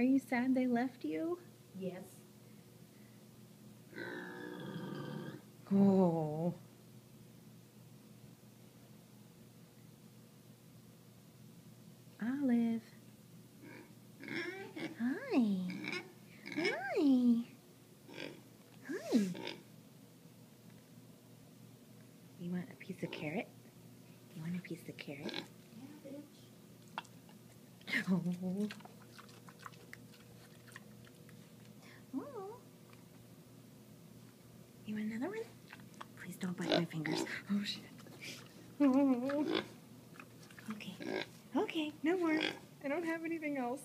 Are you sad they left you? Yes. Oh. Olive. Hi. Hi. Hi. You want a piece of carrot? You want a piece of carrot? Yeah, bitch. Oh. Oh. You want another one? Please don't bite my fingers. Oh shit. Oh. Okay. Okay, no more. I don't have anything else.